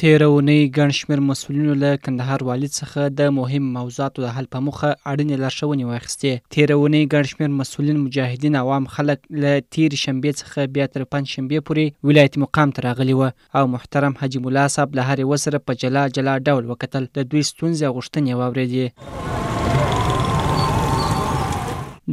تېره اونۍ ګڼ شمېر مسؤلینو له کندهار والي څخه د مهمو موضوعاتو د حل په موخه اړینې لارښوونې واخیستې. تېره اونۍ ګڼ شمېر مسؤلین، مجاهدین او عام خلک له تېرې شنبې څخه بیا تر پنج شنبې پورې ولایت مقام ته راغلي وه او محترم حاجي ملا صاحب له هر یوه سره په جلا جلا ډول وکتل، د دوی ستونزې او غوښتنې یې واورېدې.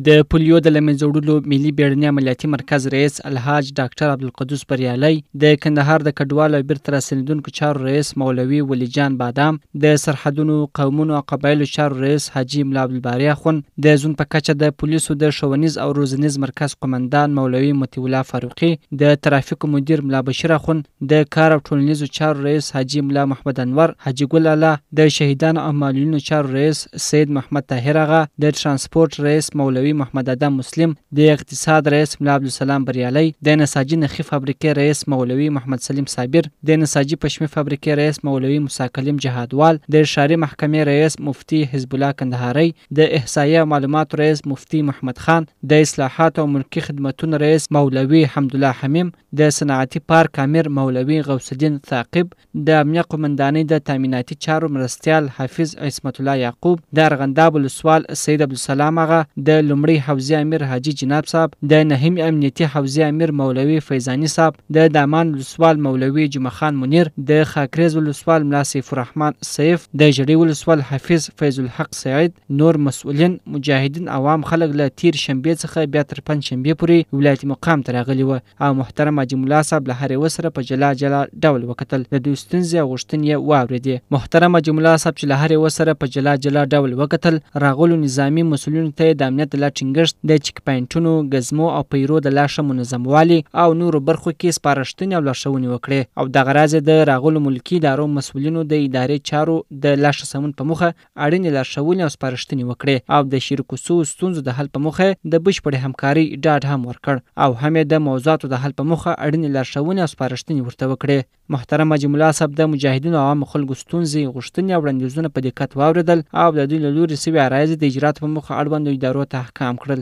د پولیو د لمنځه وړلو ملي بیړني عملیاتي مرکز رئیس الحاج ډاکټر عبدالقدوس بریالی د کندهار د کډوالو او بیرته راستنېدونکو چارو رئیس مولوي ولي جان بادام د سرحدونو قومونو او قبایلو چارو رئیس حاجي ملا عبدالباري اخوند د زون په کچه د پولیسو د ښوونیز او روزنیز مرکز قومندان مولوي مطیع الله فاروقي د ترافیکو مدیر ملا بشیر اخوند د کار او ټولنیزو چارو رئیس حاجي ملا محمد انور حاجي ګل الله د شهیدانو او معلولینو چارو رییس سید محمد طاهر اغا، د ټرانسپورټ رییس مولوي محمد ادم مسلم، د اقتصاد رییس ملا عبدالسلام بریالی، د نساجي نخي فابریکې رییس مولوي محمد سلیم صابر، د نساجي پشمي فابریکې رییس مولوي موسی کلیم جهادوال، د ښاري محکمې رییس مفتي حزب الله کندهاری، د احصایې او معلوماتو رییس مفتي محمد خان، د اصلاحاتو او ملکي خدمتونو رییس مولوي حمدالله حمیم، د صنعتي پارک امیر مولوي غوث الدین ثاقب، د امنیه قومندانۍ د تامیناتي چارو مرستیال حافظ عصمت الله یعقوب، د ارغنداب ولسوال سید عبدالسلام اغا، د لومړۍ حوزې امیر حاجي جناب صاحب، د نهمې امنیتي حوزې امیر مولوي فیضاني صاحب، د دامان ولسوال مولوي جمعه خان منیر، د خاکریز ولسوال ملا سیف الرحمن سیف، د ژړۍ ولسوال حافظ فیض الحق سعید، نور مسؤلین، مجاهدین او عام خلک له تېرې شنبې څخه بیا تر پنج شنبې پورې ولایتي مقام ته راغلي وه. او محترم حاجي ملا صاحب له هر یوه سره په جلا جلا ډول وکتل، د دوی ستونزې او غوښتنې یې واورېدې. محترم حاجي ملا صاحب چې له هر یوه سره په جلا جلا ډول وکتل، راغلو نظامي مسؤلینو ته یې د امنیت د لا ټینګښت، د چیک پاینټونو، ګزمو او پیرو د لا ښه منظموالي او نورو برخو کې سپارښتنې او لارښوونې وکړې او دغه راز یې د راغلو ملکي ادارو مسؤلینو د اداري چارو د لا ښه سمون په موخه اړینې لارښوونې او سپارښتنې وکړې او د شریکو سوو ستونزو د حل په موخه یې د بشپړې همکارۍ ډاډ هم ورکړ او هم یې د موضوعاتو د حل په موخه اړینې لارښوونې او سپارښتنې ورته وکړې. محترم حاجي ملا صاحب د مجاهدینو او عامو خلکو ستونزې، غوښتنې او وړاندیزونه په دقت واورېدل او د دوی له لوري سوي عرایض یې د اجرات په موخه اړوندو ادارو ته احکام کړل.